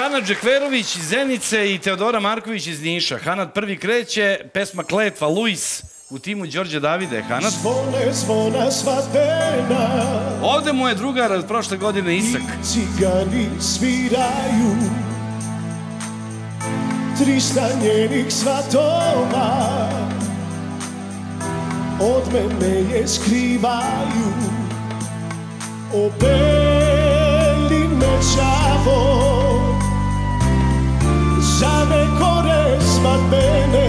Hanad Džekverović iz Zenice i Teodora Marković iz Niša. Hanad prvi kreće, pesma Kletva, Luis u timu Đorđe Davide. Hanad. Zvone, zvona svadbena Ovde mu je drugar od prošle godine Isak. Cigani sviraju Trista njenih svatova Od mene je skrivaju O beli mečavo Za nekore svadbene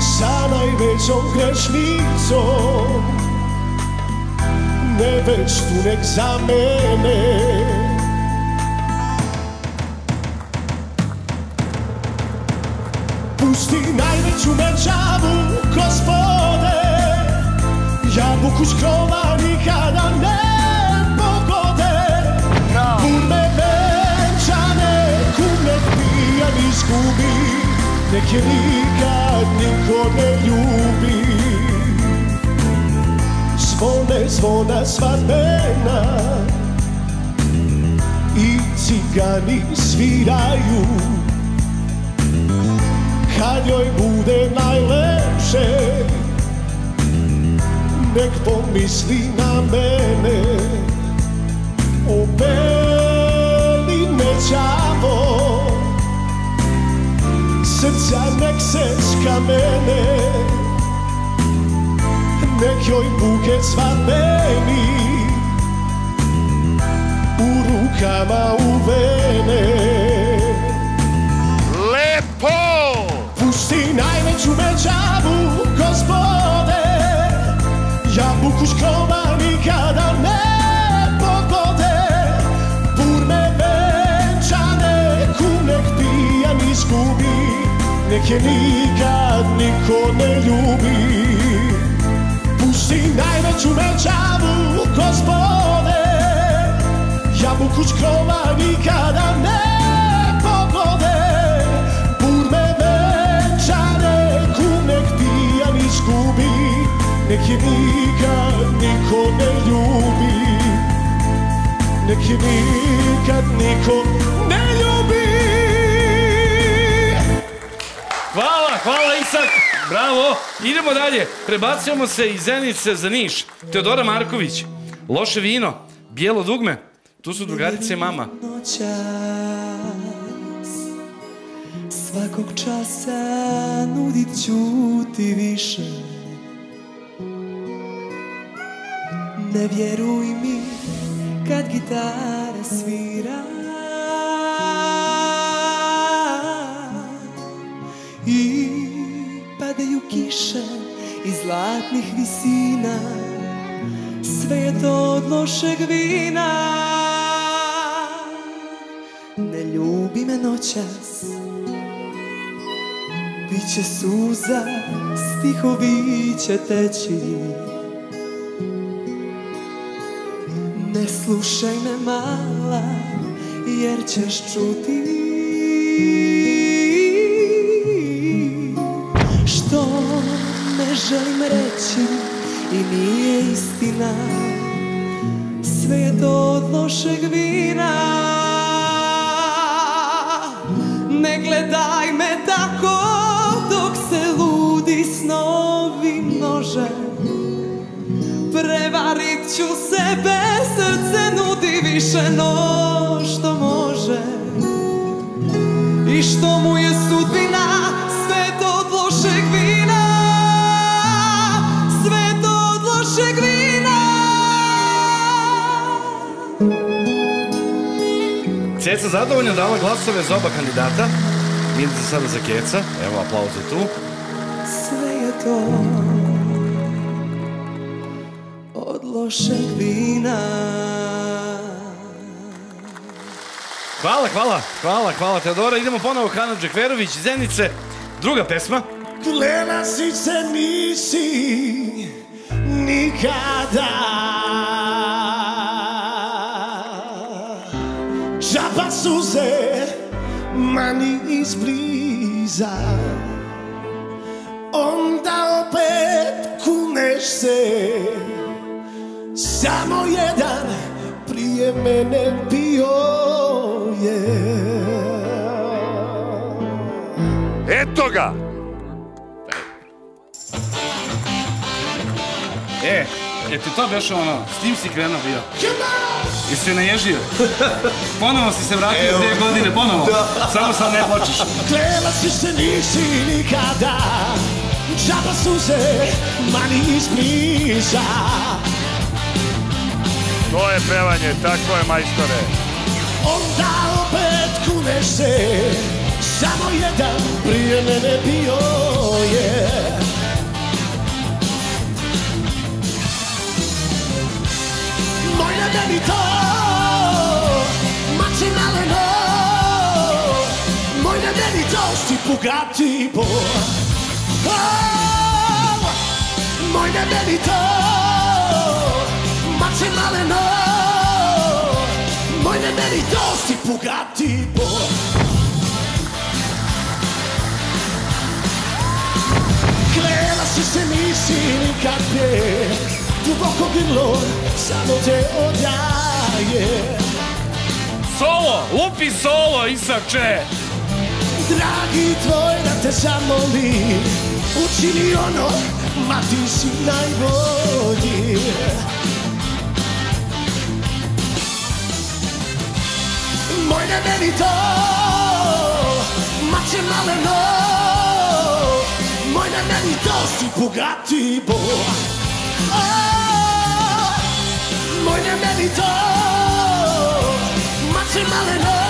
Sa najvećom grešnicom. Neveštu nek za mene. Pusti najveću mečavu, gospode. Jabuku s krova nikada ne izgubi Nek je nikad niko ne ljubi. Zvone, zvona svadbena I cigani sviraju. Kad joj bude najlepše Nek pomisli na mene skamene nek joj buket svadbeni u rukama uvene. Lepo! Pusti najveću međavu, gospode, jabuku s krova nikada ne nek je nikad niko ne ljubi. Pusti najveću mečavu, gospode Jabuku s krova nikada ne pogode Burme venčane, kunek pijan izgubi Nek je nikad niko ne ljubi Nek je nikad niko ne Bravo. Idemo dalje. Prebacujemo se iz Zenice za Niš. Teodora Marković. Loše vino. Bijelo dugme. Tu su drugarice i mama. Svakog časa nudit ću ti više Ne vjeruj mi kad gitara svira I padaju kiše iz zlatnih visina. Sve je to od lošeg vina. Ne ljubi me noćas. Biće suza, stihovi će teći. Ne slušaj me mala, jer ćeš čuti želim reći i nije istina. Sve je to od lošeg vina. Ne gledaj me tako dok se ludi snovi množe Prevarit ću sebe, srce nudi više no što može. I što mu je Ceca zadovoljno dala glasove za oba kandidata. Idete sada za Keca. Evo aplauze tu. Sve je to od lošeg vina Hvala, hvala, hvala, hvala Teodora. Idemo ponovo Hanad Džekverović Zenice. Druga pesma. Klela si se nisi nikada Žaba suze mani izbliza Onda opet kuneš se Samo jedan prije mene bio Eto ga! E, je ti to beš ono, s tim si krenuo bio? Jesi se naježio? Ponovo si se vratio dvije godine, ponovo. Samo sad ne počeš. Klela si se nisi nikada Džaba suze, mani izbliza To je pevanje, tako je majstore. Onda opet kuneš se Sti Bugatti bo Oh, Moj ne meni to Mači maleno. Moj ne meni to Sti Bugatti bo Klela si se nisi nikad prije Duboko grlo samo te odjaje. Solo, lupi solo, Isakče! Dragi tvoj da te zamoli Učini ono, ma ti si najbolji. Moj ne meni to Ma će maleno Moj ne meni to si Bugatti bo. Oh, Moj ne meni to Ma će maleno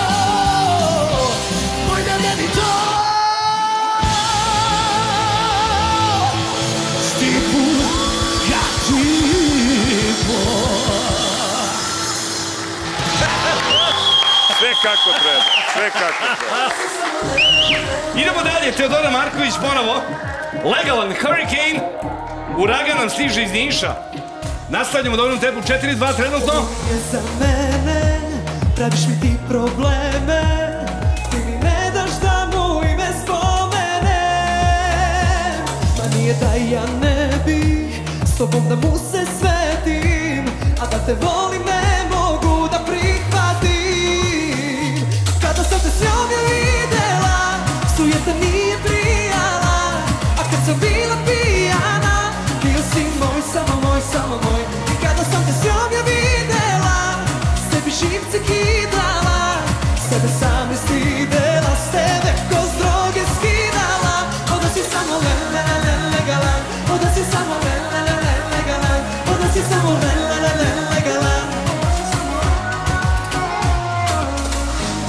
kako treba, sve kako treba. Idemo dalje, Teodora Marković ponovo. Legalan Hurricane. Uragan nam stiže iz Niša. Nastavljamo u dobrom tempu 4-2 trenutno. je za mene Praviš mi ti probleme Ti mi ne daš da mu ime spomenem Ma nije da ja ne bih S tobom da mu se svetim A da te volim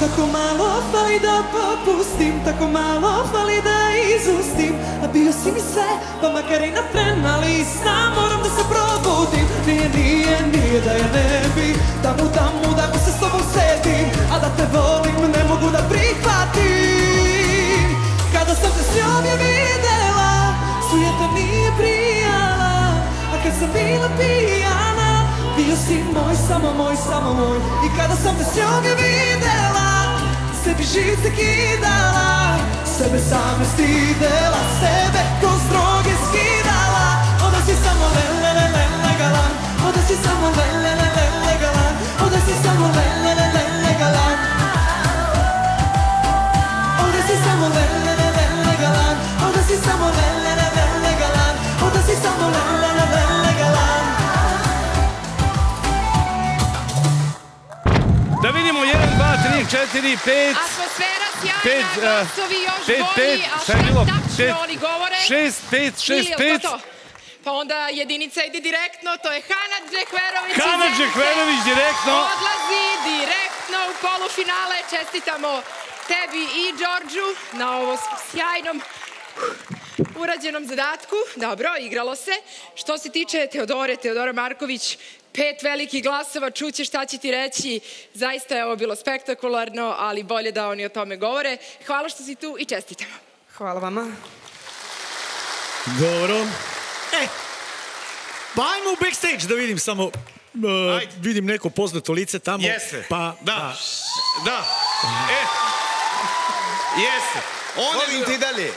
Tako malo fali da popustim Tako malo fali da izustim A bio si mi sve, pa makar i na sam moram da se probudim. Nije, nije, nije da ja ne bi Da mu, da mu, da mu se s tobom sedim A da te volim ne mogu da prihvatim. Kada sam te s njom je videla Sujeta nije prijala A kad sam bila pijana Bio si moj, samo moj, samo moj. I kada sam te s njom je videla Sebi živce kidala Sebe same stidela Sebe ko s droge skidala. Onda si samo le, le, le, le, Onda si samo le, le, le, le, Onda si samo le, le, le, le, Onda si samo le, le, 4, 5, Atmosfera sjajna, Pet, glasovi još pet, bolji, pet, a šta je tačno Pet, oni govore? 6, 5, Ili 6, je 5. to? Pa onda jedinica ide direktno, to je Hana Džekverović. Zenice. Džekverović direktno. Odlazi direktno u polufinale. Čestitamo tebi i Đorđu na ovo sjajnom urađenom zadatku. Dobro, igralo se. Što se tiče Teodore, Teodora Marković, pet velikih glasova, čuće šta će ti reći. Zaista je ovo bilo spektakularno, ali bolje da oni o tome govore. Hvala što si tu i čestitamo. Hvala vama. Dobro. E, pa ajmo u backstage da vidim samo, uh, vidim neko poznato lice tamo. Jeste. Pa, Da. Da. E. Jeste. On Volim je, ti dalje.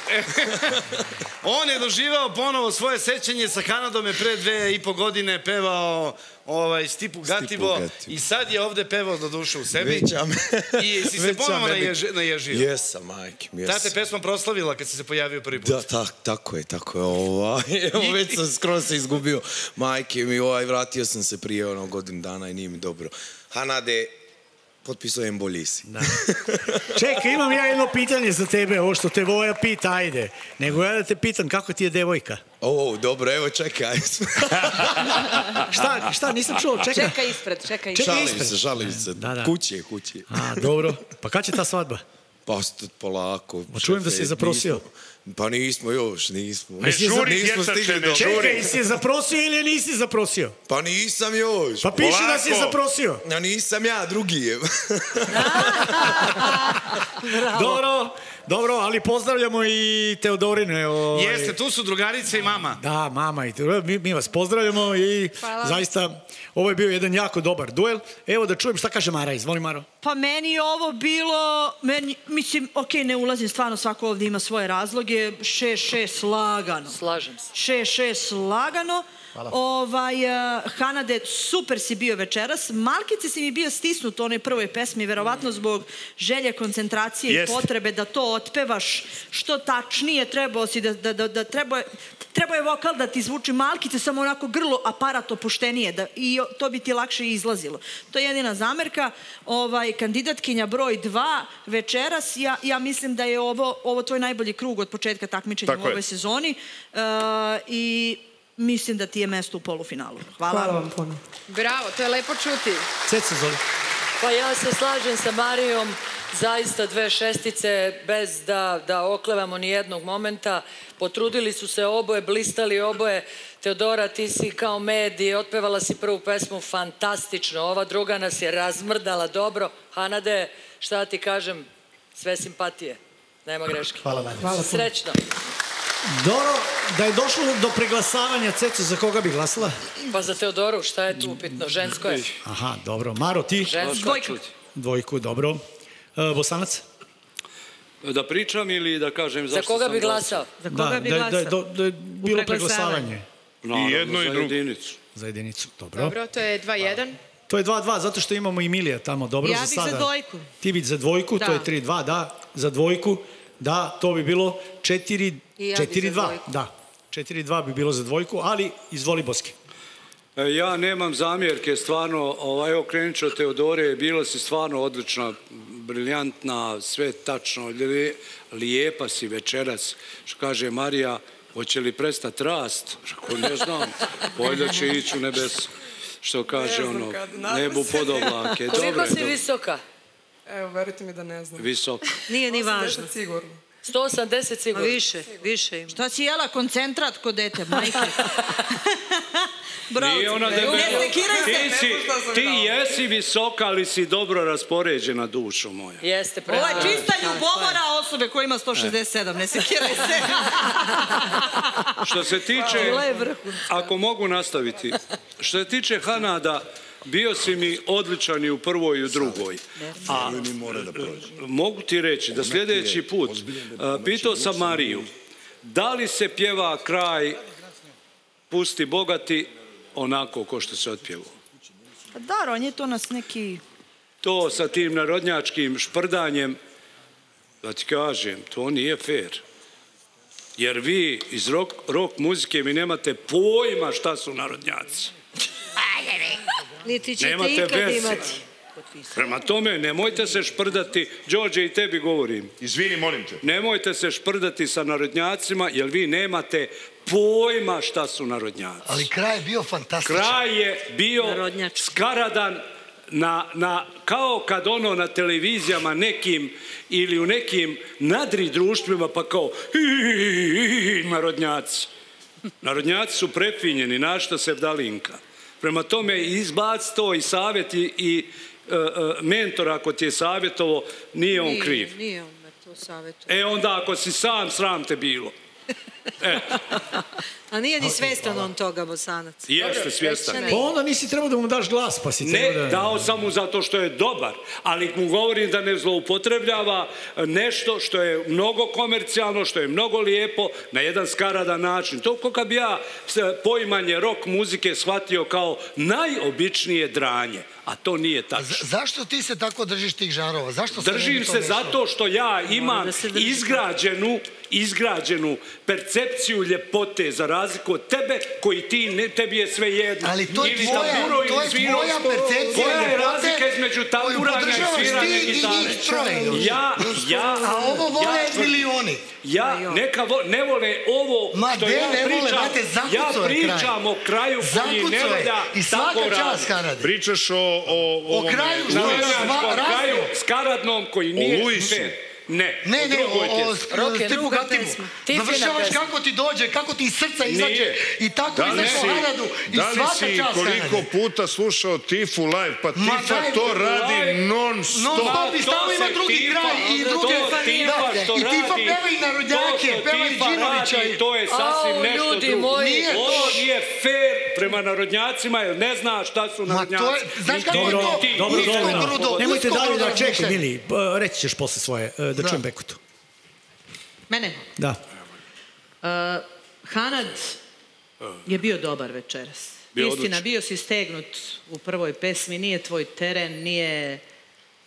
on je doživao ponovo svoje sećanje sa Kanadom je pre dve i po godine pevao ovaj, Stipu Gativo. i sad je ovde pevao do duše u sebi. Veća me. I si se ponovo naježi, naježio. Jesam, majke mi, Ta te jesam. pesma proslavila kad si se pojavio prvi put. Da, tak, tako je, tako je. Ovaj, evo, već sam skroz se izgubio. Majke mi, ovaj, vratio sam se prije ono godinu dana i nije mi dobro. Hanade, potpisujem bolji si. Da. Čekaj, imam ja jedno pitanje za tebe, ovo što te Voja pita, ajde. Nego ja da te pitam, kako ti je devojka? O, dobro, evo, čekaj. Šta, šta, nisam čuo, čekaj. Čekaj ispred, čekaj Čekaj. ispred. šalim se, šalim se. Da, da. Kući je, kući je. A, dobro. Pa kad će ta svadba? Pa, polako. Ma čujem da si zaprosio. nismo- Pa nismo još, nismo. Ne žuri, nismo djeca, ne. Čekaj, si je zaprosio ili nisi zaprosio? Pa nisam još. Pa piše da si je zaprosio. A nisam ja, drugi je. Dobro, dobro, ali pozdravljamo i Teodorine. Ovaj. Jeste, tu su drugarice i mama. Da, mama i Teodorine, mi, mi vas pozdravljamo i Hvala. zaista ovo je bio jedan jako dobar duel. Evo da čujem šta kaže Mara, izvoli Maro. Pa meni je ovo bilo, meni, mislim, ok, ne ulazim, stvarno svako ovdje ima svoje razloge, 6-6 lagano. Slažem se. 6-6 lagano. Ovaj, uh, Hanade, super si bio večeras. Malkice si mi bio stisnut u onoj prvoj pesmi, verovatno zbog želje, koncentracije Jeste. i potrebe da to otpevaš što tačnije. Trebao si da, da, da, da trebao je, trebao je vokal da ti zvuči malkice, samo onako grlo aparat opuštenije da, i to bi ti lakše izlazilo. To je jedina zamerka. Ovaj, kandidatkinja broj 2 večeras, ja, ja mislim da je ovo, ovo tvoj najbolji krug od početka takmičenja Tako u je. ovoj sezoni Uh, i mislim da ti je mesto u polufinalu. Hvala, Hvala vam puno. Bravo, to je lepo čuti. Ceca, zoli. Pa ja se slažem sa Marijom, zaista dve šestice bez da, da oklevamo ni jednog momenta. Potrudili su se oboje, blistali oboje. Teodora, ti si kao medij, otpevala si prvu pesmu fantastično. Ova druga nas je razmrdala dobro. Hanade, šta ti kažem, sve simpatije. Nema greške. Hvala vam. Hvala puno. Srećno. Dobro, da je došlo do preglasavanja Ceca, za koga bi glasala? Pa za Teodoru, šta je tu upitno? Žensko je. Aha, dobro. Maro, ti? Žensko. Dvojka. Dvojku, dobro. E, Bosanac? Da pričam ili da kažem Za zašto koga sam bi glasao? Za koga bi glasao? da, da je bilo preglasavanje I jedno i za drugo. jedinicu. za jedinicu. Dobro. Dobro, to je 2-1. To je 2-2, zato što imamo i Milija tamo. Dobro, Ja za bih za sada. dvojku. Ti bi za dvojku, to je 3-2, da. Za dvojku, da, to bi bilo 4, I ja bi za 4-2. dvojku. Da, 4-2 bi bilo za dvojku, ali izvoli Boski. E, Ja nemam zamjerke, stvarno, ovaj, evo krenut ću od Teodore, bila si stvarno odlična, briljantna, sve tačno, lije- lijepa si večeras, što kaže Marija, hoće li prestat rast? Rekao, ne znam, valjda će ići u nebes, što kaže ono, nebu se. pod oblake. Koliko si visoka? Evo, verujte mi da ne znam. Visok. Nije ni važno. 80 sigurno. 180 sigurno. Više, više ima. Šta si jela koncentrat kod dete, majke? Bravo. Nije ona Ne debela. sekiraj se. Ti, si, Ne ti jesi visoka, ali si dobro raspoređena dušo moja. Jeste, Ovo je čista ljubomora osobe koja ima 167, ne sekiraj se. Što se tiče, ako mogu nastaviti, što se tiče Hanada, bio si mi odličan i u prvoj i u drugoj. A mogu ti reći da sljedeći put, a, pitao sam Mariju, da li se pjeva kraj Pusti bogati onako ko što se otpjevao? Pa Dar, on je to nas neki... To sa tim narodnjačkim šprdanjem, da ti kažem, to nije fair. Jer vi iz rock, rock muzike mi nemate pojma šta su narodnjaci. Niti ćete Nemate ikad imati. Prema tome, nemojte se šprdati, Đorđe i tebi govorim, Izvini, molim te. nemojte se šprdati sa narodnjacima, jer vi nemate pojma šta su narodnjaci. Ali kraj je bio fantastičan. Kraj je bio skaradan na, na, kao kad ono na televizijama nekim ili u nekim nadri društvima pa kao narodnjaci. Narodnjaci su prefinjeni, našta se vdalinka. Prema tome izbac to i savjet i, i e, e, mentor ako ti je savjetovo, nije on kriv. Nije on me to savjetuje. E onda ako si sam, sram te bilo. A nije ni svestan on toga, Bosanac. Jeste svjestan. Pa onda nisi trebao da mu daš glas, pa si Ne, trebao da... dao sam mu zato što je dobar, ali mu govorim da ne zloupotrebljava nešto što je mnogo komercijalno, što je mnogo lijepo, na jedan skaradan način. To kad bi ja s- poimanje rock muzike shvatio kao najobičnije dranje, a to nije tačno. Zašto ti se tako držiš tih žarova? Zašto se ne Držim se zato što ja imam izgrađenu, izgrađenu percepciju ljepote za razliku od tebe koji ti ne, tebi je sve jedno. Ali to je Ili tvoja- to je sviro. tvoja percepcija Koja je razlika između tamburanja i sviranja gitare? Ja, ja, A ovo vole ja milioni. Ja, neka vo, ne vole ovo Ma što de, ja ne vole, pričam. ja kraj. pričam o kraju koji ne je. valja I svaka čast. Pričaš o... O, ovome- kraju što je sva- kraju skaradnom koji nije Luisu. Ne, Ne, o ne, o, o, Stipu Gatimu. Završavaš kako ti dođe, kako ti iz srca izađe. I tako izašao si, Haradu. I da li svaka si čast koliko puta slušao Tifu live? Pa Ma Tifa daj, to live. radi non stop. Non stop i stalno ima drugi Tifa- kraj i to druge da, što I Tifa peva i narodnjake, peva i i- To je sasvim nešto drugo. Nije Ovo nije fair prema narodnjacima jer ne zna šta su Ma narodnjaci. to je, znaš kako je Dobro, to? dobro, grudo, Nemojte dalje da čekaj. Mili, reći ćeš posle svoje, e, da čujem Bekutu. Mene? Da. Uh, Hanad je bio dobar večeras. Bio Istina, bio si stegnut u prvoj pesmi, nije tvoj teren, nije...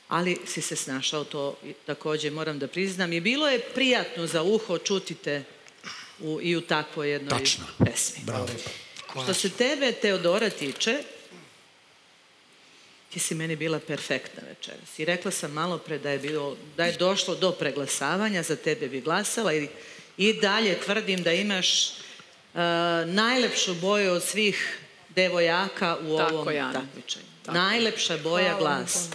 Ali si se snašao, to također moram da priznam. I bilo je prijatno za uho čutite u, i u takvoj jednoj Tačno. pesmi. Bravo. Što se tebe, Teodora, tiče, ti si meni bila perfektna večeras. I rekla sam malo pre da je, bilo, da je došlo do preglasavanja, za tebe bi glasala i, i dalje tvrdim da imaš uh, najlepšu boju od svih devojaka u Tako ovom Ana. takmičenju. Najlepša boja Hvala vam glas.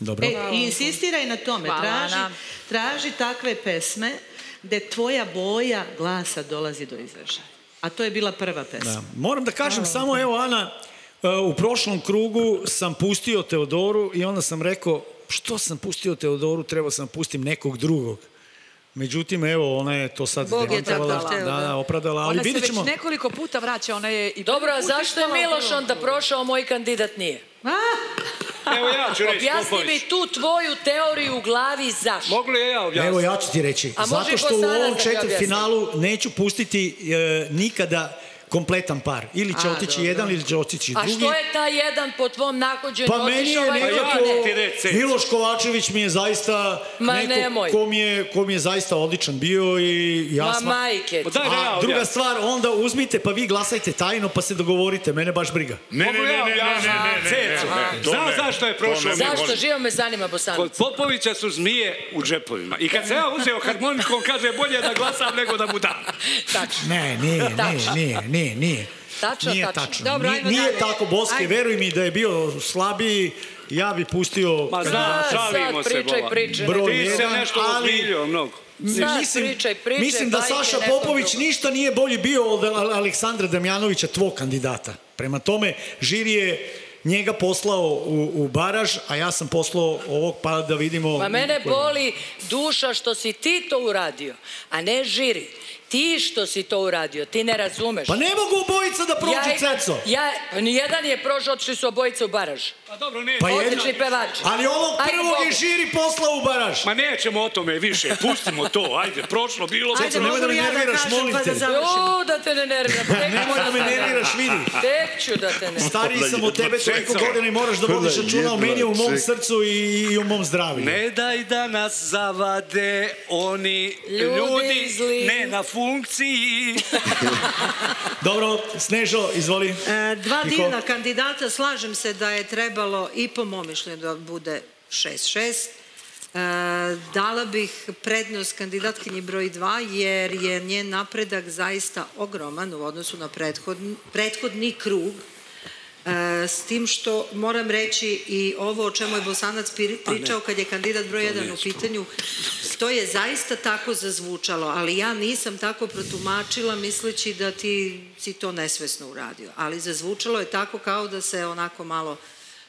Dobro. E, I insistiraj na tome, Hvala, traži, traži takve pesme gde tvoja boja glasa dolazi do izražaja. A to je bila prva pesma. Da. Moram da kažem samo, evo Ana, u prošlom krugu sam pustio Teodoru i onda sam rekao, što sam pustio Teodoru, trebao sam pustim nekog drugog. Međutim, evo, ona je to sad Bog je tako da, da. da, opravdala, ali Ona se već ćemo. nekoliko puta vraća, ona je i Dobro, a zašto je Miloš onda prošao, moj kandidat nije? Evo ja ću reći Objasni mi tu tvoju teoriju u glavi zašto. Mogu li ja objasniti? Evo, ja ću ti reći. A Zato što u ovom da mi četvrtfinalu neću pustiti e, nikada kompletan par. Ili će A, otići dobro. jedan ili će otići A drugi. što je taj jedan po tvom nahođenju Pa meni je ovaj nekako, reći. Miloš Kovačević mi je zaista Ma neko nemoj. ko mi, je, ko mi je zaista odličan bio i ja Ma sma- majke. A druga stvar, onda uzmite pa vi glasajte tajno pa se dogovorite, mene baš briga. Ne, ne, ne, ne, ne, ne, ne, ne, ne. zašto je ne Zašto? Živo me zanima Bosanac. Kod Popovića su zmije u džepovima. I kad se ja uzeo harmonikom, kaže bolje da glasam nego da mu dam. Tačno. Ne, nije, nije, Tačno. nije, nije, nije. Tačno, nije tačno. tačno. Dobro, nije, ajmo nije tako, Boske, Ajde. veruj mi da je bio slabiji, ja bi pustio Ma znam, A, šalimo sad se, pričaj. Broj Ti se nešto ali- ozbiljio mnogo. Sad mislim, pričaj priče, mislim da Saša Popović ništa nije bolji bio od Al- Aleksandra Damjanovića, tvog kandidata. Prema tome, žiri je njega poslao u, u baraž, a ja sam poslao ovog pa da vidimo... Ma mene boli duša što si ti to uradio, a ne žiri. Ti što si to uradio, ti ne razumeš. Pa ne mogu obojica da prođu, ja, Ceco. Ja, nijedan je prošao, otišli su obojica u baraž. Pa dobro, ne. Pa jedan- Odlični pevači. Ali ovog prvog je žiri poslao u baraž. Ma nećemo o tome više, pustimo to, ajde, prošlo, bilo. Ajde, nemoj da mogu me li ja da nerviraš, kažem molim pa te. da završimo? Jo, da te ne ću Nemoj da me nerviraš, vidi. Tek ću da te ne Stariji sam od tebe toliko godina i moraš da vodiš računa o meni, u mom srcu i, i u mom zdravlju. Ne daj da nas zavade oni Ljudi ljudi, zli. ne na funkciji. Dobro, Snežo, izvoli. E, Dva Tiho. divna kandidata, slažem se da je trebalo i po mom mišljenju da bude 6-6. Dala bih prednost kandidatkinji broj 2 jer je njen napredak zaista ogroman u odnosu na prethodni, prethodni krug. E, s tim što moram reći i ovo o čemu je Bosanac pri- pričao kad je kandidat broj 1 u pitanju, to je zaista tako zazvučalo, ali ja nisam tako protumačila misleći da ti si to nesvesno uradio. Ali zazvučalo je tako kao da se onako malo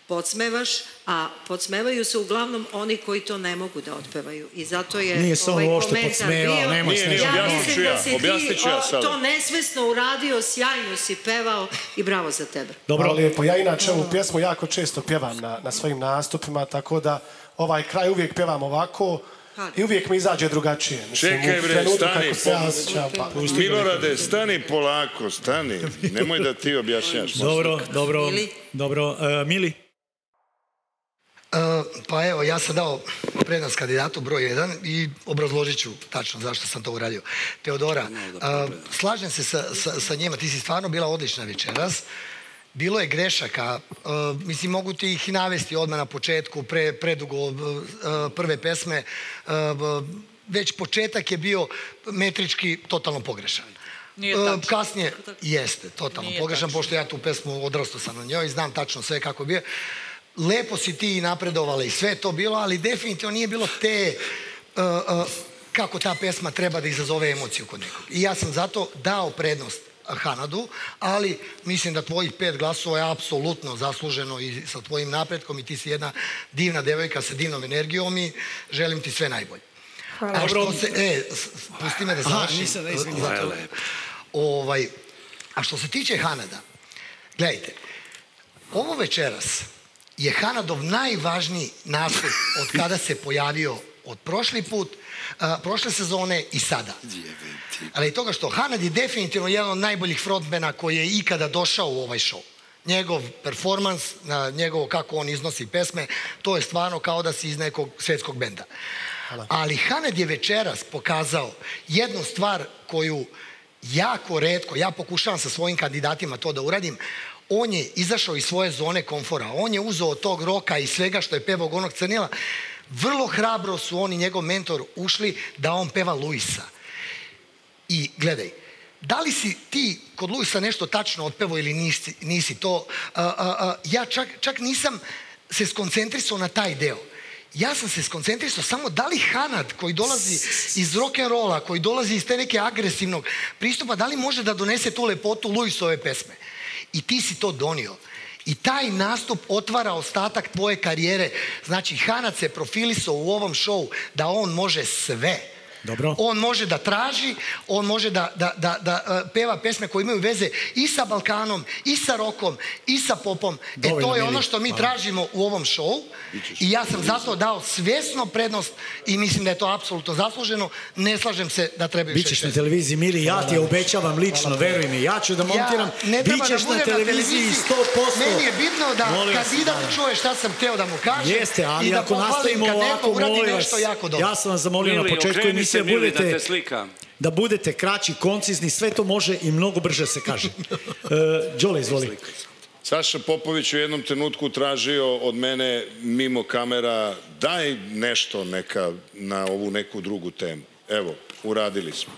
podsmevaš, a podsmevaju se uglavnom oni koji to ne mogu da otpevaju. I zato je Nije ovaj komentar podsmevao, bio. nemoj Nije, nije, ja mislim da ja, si ti ja to nesvesno uradio, sjajno si pevao i bravo za tebe. Dobro. Lijepo. Ja inače ovu pjesmu jako često pjevam na, na svojim nastupima, tako da ovaj kraj uvijek pjevam ovako i uvijek mi izađe drugačije. Mislim, Čekaj bre, stani. se pa- Milorade, stani polako, stani. Nemoj da ti objašnjaš. Dobro, dobro, dobro. E, Mili? E, pa evo, ja sam dao prednost kandidatu broj 1 i obrazložit ću tačno zašto sam to uradio. Teodora, e, slažem se sa, sa, sa njima, ti si stvarno bila odlična večeras. Bilo je grešaka, e, mislim mogu ti ih i navesti odmah na početku, pre, predugo prve pesme. Već početak je bio metrički totalno pogrešan. Nije tačno. Kasnije jeste, totalno Nije pogrešan, tačno. pošto ja tu pesmu odrastao sam na njoj i znam tačno sve kako je bio. Lepo si ti napredovala i sve je to bilo, ali definitivno nije bilo te uh, uh, kako ta pesma treba da izazove emociju kod nekog. I ja sam zato dao prednost Hanadu, ali mislim da tvojih pet glasova je apsolutno zasluženo i sa tvojim napretkom i ti si jedna divna devojka sa divnom energijom i želim ti sve najbolje. A što se, e, pusti me da Aha, završim. ovaj, a što se tiče Hanada, gledajte, ovo večeras je Hanadov najvažniji nastup od kada se pojavio od prošli put, prošle sezone i sada. Ali toga što Hanad je definitivno jedan od najboljih frontmena koji je ikada došao u ovaj show. Njegov performans, njegovo kako on iznosi pesme, to je stvarno kao da si iz nekog svetskog benda. Ali Haned je večeras pokazao jednu stvar koju jako redko, ja pokušavam sa svojim kandidatima to da uradim, on je izašao iz svoje zone komfora, on je uzeo tog roka i svega što je pevao onog crnila, vrlo hrabro su on i njegov mentor ušli da on peva Luisa. I gledaj, da li si ti kod Luisa nešto tačno otpevo ili nisi, nisi to, a, a, a, ja čak, čak nisam se skoncentrisao na taj deo. Ja sam se skoncentrisao samo da li Hanad koji dolazi iz rock'n'rolla, koji dolazi iz te neke agresivnog pristupa, da li može da donese tu lepotu Luisove pesme. I ti si to donio. I taj nastup otvara ostatak tvoje karijere. Znači, Hanad se profilisao u ovom šovu da on može sve. Dobro. On može da traži, on može da, da, da, da uh, peva pesme koje imaju veze i sa Balkanom, i sa rokom, i sa popom. e Dovoljno, to je Mili. ono što mi Hvala. tražimo u ovom šovu i ja sam zato dao svjesno prednost i mislim da je to apsolutno zasluženo. Ne slažem se da trebaju Bićeš šest na televiziji, Mili, ja ti obećavam lično, veruj mi, ja ću da montiram, Ja ne treba bićeš da na televiziji 100%. Meni je bitno da kandidat da. čuje šta sam hteo da mu kažem Jeste, ali i da ako pohvalim nastavimo kad neko ovako, molim vas, jako dobro. ja sam vas zamolio na početku emisije, da budete, te slikam. da budete kraći, koncizni, sve to može i mnogo brže se kaže. Uh, Đole, izvoli. Saša Popović u jednom trenutku tražio od mene mimo kamera daj nešto neka na ovu neku drugu temu. Evo, uradili smo.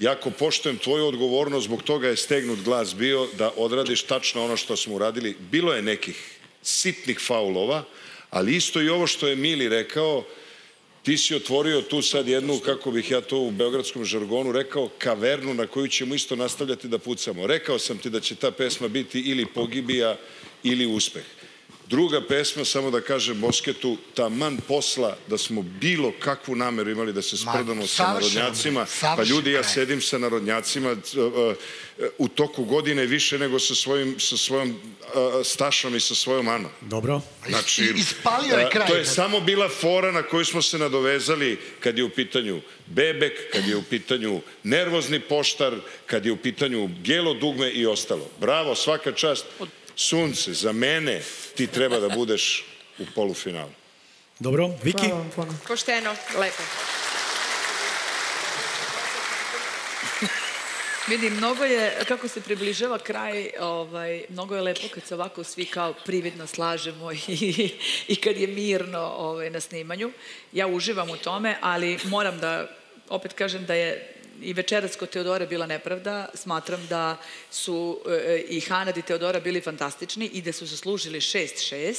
Jako poštujem tvoju odgovornost, zbog toga je stegnut glas bio da odradiš tačno ono što smo uradili. Bilo je nekih sitnih faulova, ali isto i ovo što je Mili rekao, ti si otvorio tu sad jednu, kako bih ja to u beogradskom žargonu rekao, kavernu na koju ćemo isto nastavljati da pucamo. Rekao sam ti da će ta pesma biti ili pogibija ili uspeh. Druga pesma, samo da kažem Bosketu, taman posla da smo bilo kakvu nameru imali da se sprdamo sa narodnjacima, pa ljudi, ja sedim sa narodnjacima c- uh, u toku godine više nego sa, svojim, sa svojom uh, Stašom i sa svojom Anom. Dobro. Znači, I- ispalio je kraj. To je samo bila fora na koju smo se nadovezali kad je u pitanju bebek, kad je u pitanju nervozni poštar, kad je u pitanju gelo dugme i ostalo. Bravo, svaka čast. Sunce, za mene ti treba da budeš u polufinalu. Dobro, Viki? Pošteno, lepo. Vidi, mnogo je, kako se približava kraj, ovaj, mnogo je lepo kad se ovako svi kao prividno slažemo i, i kad je mirno ovaj, na snimanju. Ja uživam u tome, ali moram da opet kažem da je i večeras kod Teodore bila nepravda. Smatram da su e, i Hanad i Teodora bili fantastični i da su zaslužili 6-6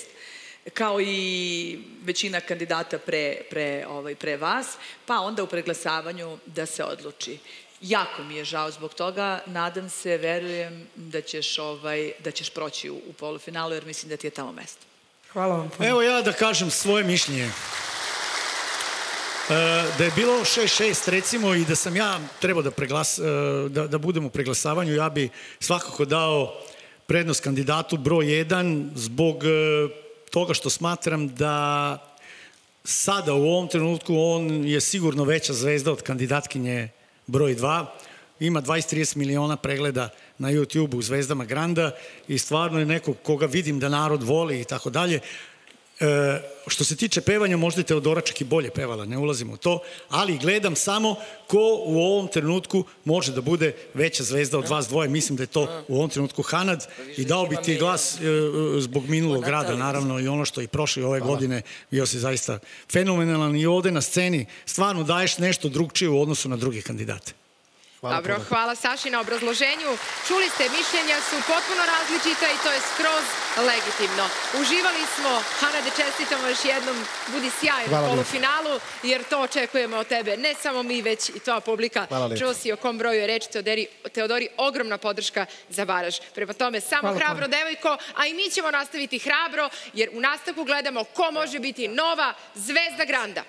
kao i većina kandidata pre, pre, ovaj, pre vas, pa onda u preglasavanju da se odluči. Jako mi je žao zbog toga, nadam se, verujem da ćeš, ovaj, da ćeš proći u, u polufinalu jer mislim da ti je tamo mesto. Hvala vam. Evo ja da kažem svoje mišljenje. E, da je bilo 6-6 recimo i da sam ja trebao da, preglas, e, da, da budem u preglasavanju, ja bi svakako dao prednost kandidatu broj 1 zbog e, toga što smatram da sada u ovom trenutku on je sigurno veća zvezda od kandidatkinje broj 2. Ima 20-30 miliona pregleda na YouTube u Zvezdama Granda i stvarno je neko koga vidim da narod voli i tako dalje. E, što se tiče pevanja, možda je Teodora čak i bolje pevala, ne ulazim u to, ali gledam samo ko u ovom trenutku može da bude veća zvezda od vas dvoje. Mislim da je to u ovom trenutku Hanad i dao bi ti glas e, e, zbog minulog rada, naravno, i ono što i prošle ove godine bio si zaista fenomenalan i ovde na sceni stvarno daješ nešto drugčije u odnosu na druge kandidate. Dobro, hvala Saši na obrazloženju. Čuli ste, mišljenja su potpuno različita i to je skroz legitimno. Uživali smo, Hanade, čestitamo još jednom, budi sjajan Hvala u polufinalu, jer to očekujemo od tebe. Ne samo mi, već i tvoja publika. Hvala. Čuo si o kom broju je reč, Teodori, Teodori ogromna podrška za Baraž. Prema tome, samo Hvala hrabro puno. devojko, a i mi ćemo nastaviti hrabro, jer u nastavku gledamo ko može biti nova zvezda Granda.